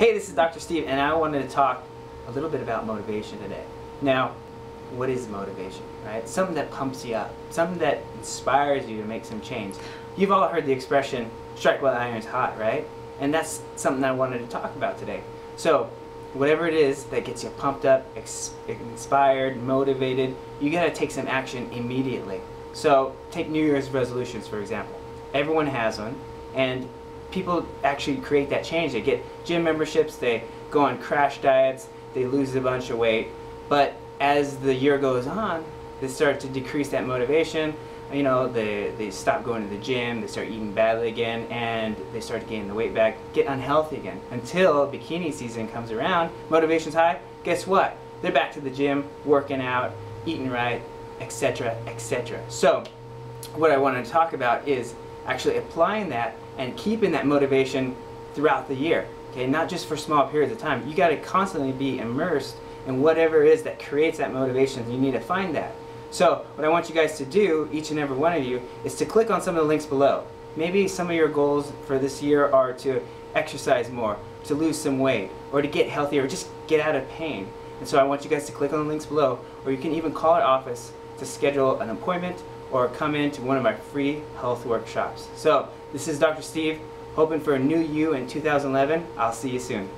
Hey, this is Dr. Steve, and I wanted to talk a little bit about motivation today. Now, what is motivation, right? Something that pumps you up, something that inspires you to make some change. You've all heard the expression, strike while the iron's hot, right? And that's something I wanted to talk about today. So, whatever it is that gets you pumped up, inspired, motivated, you gotta take some action immediately. So, take New Year's resolutions, for example. Everyone has one, and people actually create that change. They get gym memberships, they go on crash diets, they lose a bunch of weight, but as the year goes on, they start to decrease that motivation. You know, they, they stop going to the gym, they start eating badly again, and they start gaining the weight back, get unhealthy again. Until bikini season comes around, motivation's high, guess what? They're back to the gym, working out, eating right, etc., etc. So, what I want to talk about is actually applying that and keeping that motivation throughout the year. Okay, not just for small periods of time. You got to constantly be immersed in whatever it is that creates that motivation. You need to find that. So, what I want you guys to do, each and every one of you, is to click on some of the links below. Maybe some of your goals for this year are to exercise more, to lose some weight, or to get healthier, or just get out of pain. And so I want you guys to click on the links below, or you can even call our office to schedule an appointment or come into one of my free health workshops. So, this is Dr. Steve, hoping for a new you in 2011. I'll see you soon.